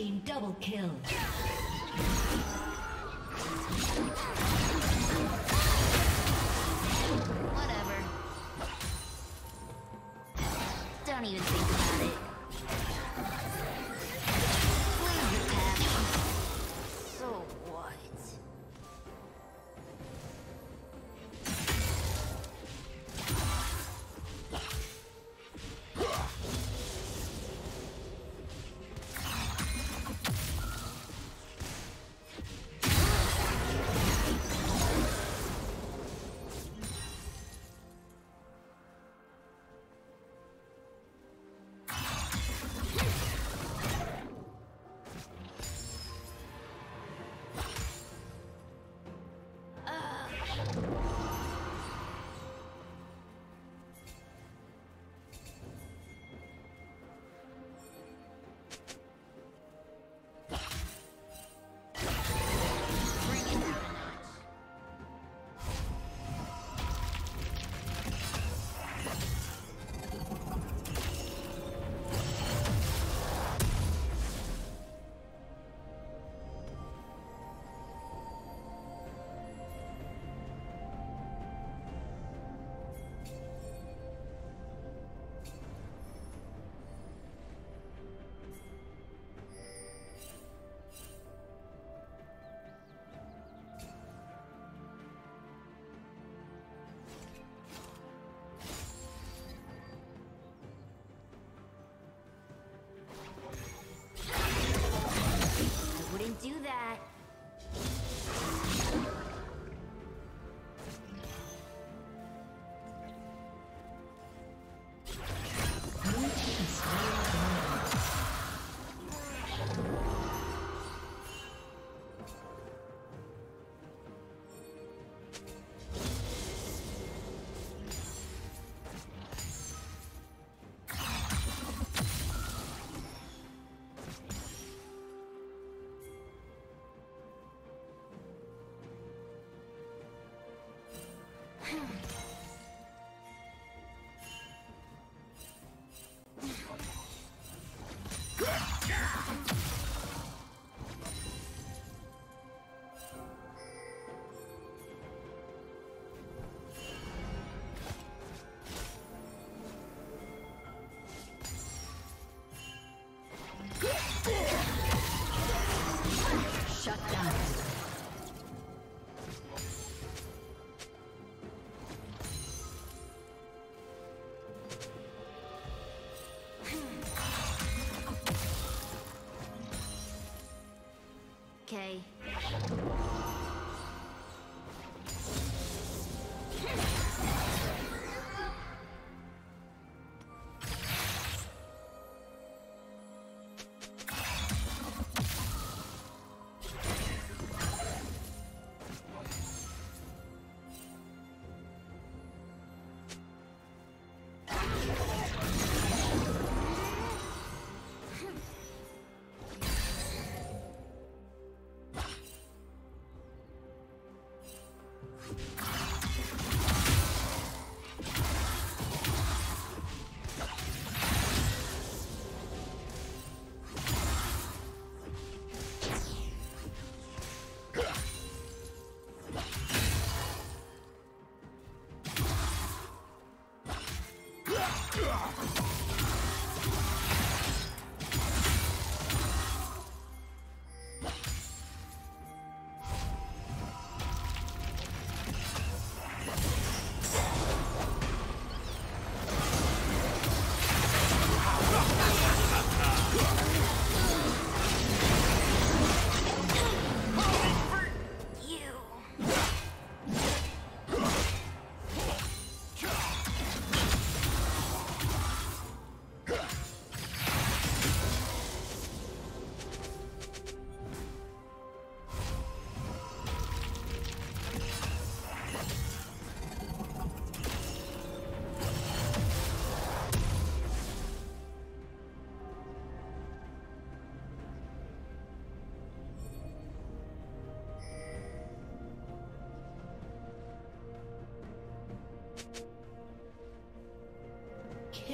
team double kill. Whatever. Don't even think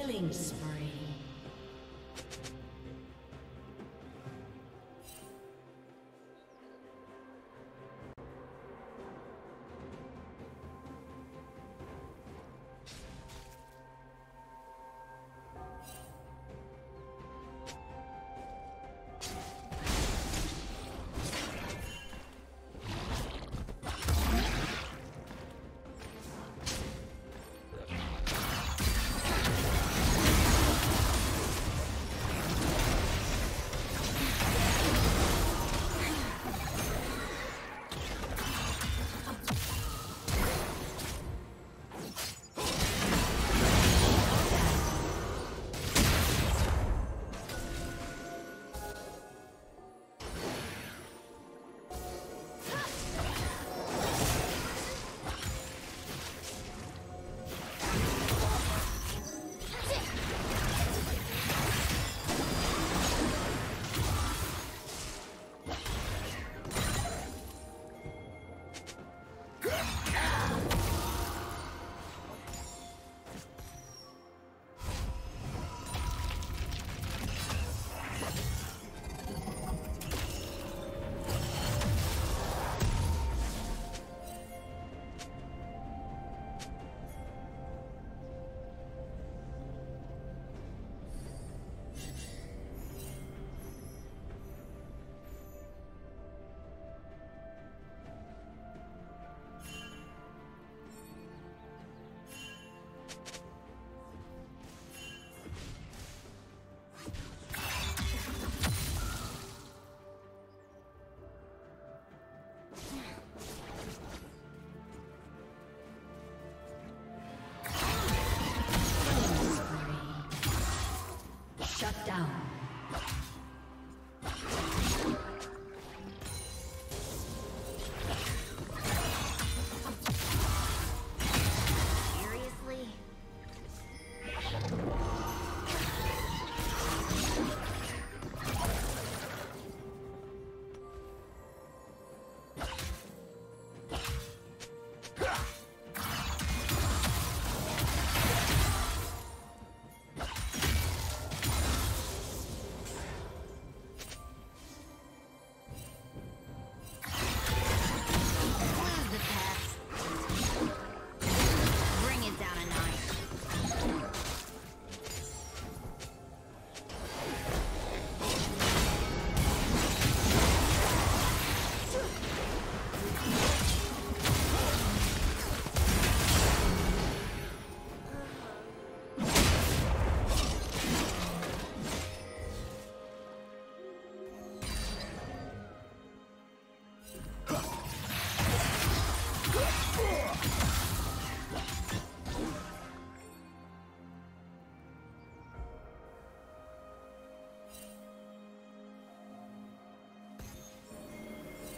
Killing spree.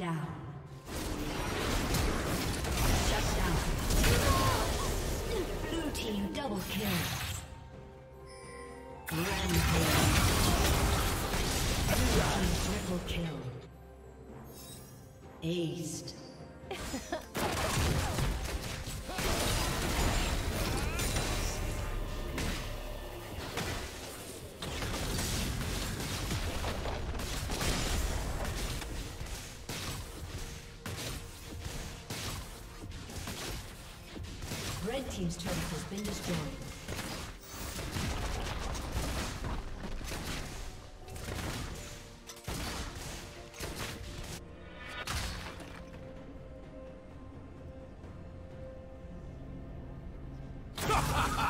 Down. Shut down. Blue team double kill. Rampage. Blue team triple kill. Aced. Ha ha ha!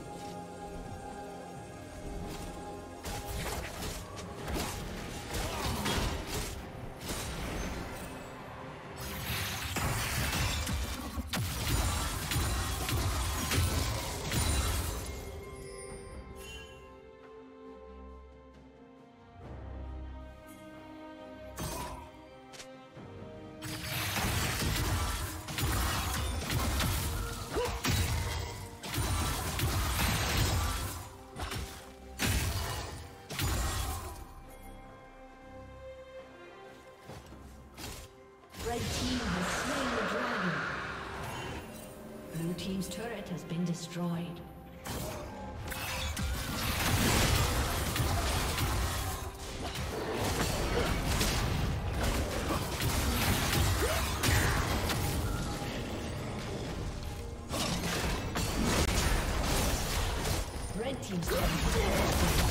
Destroyed. Red team's.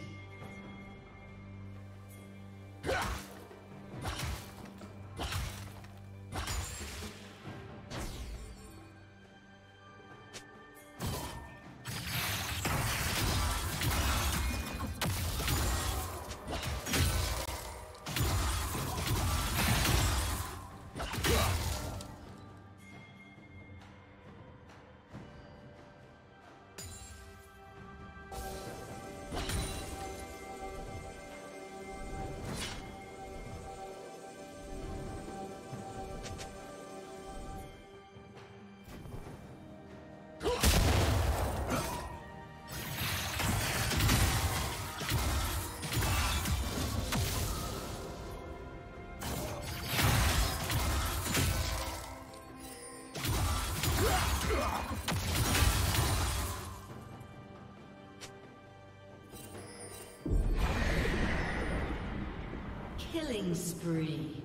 Killing spree.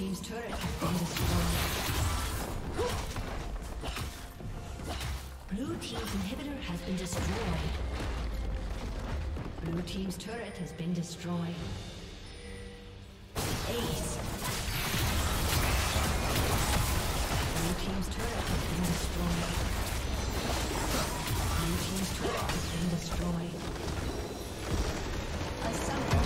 Blue team's inhibitor has been destroyed. Blue team's turret has been destroyed. Ace. Blue team's turret has been destroyed. Blue team's turret has been destroyed. A summoner has.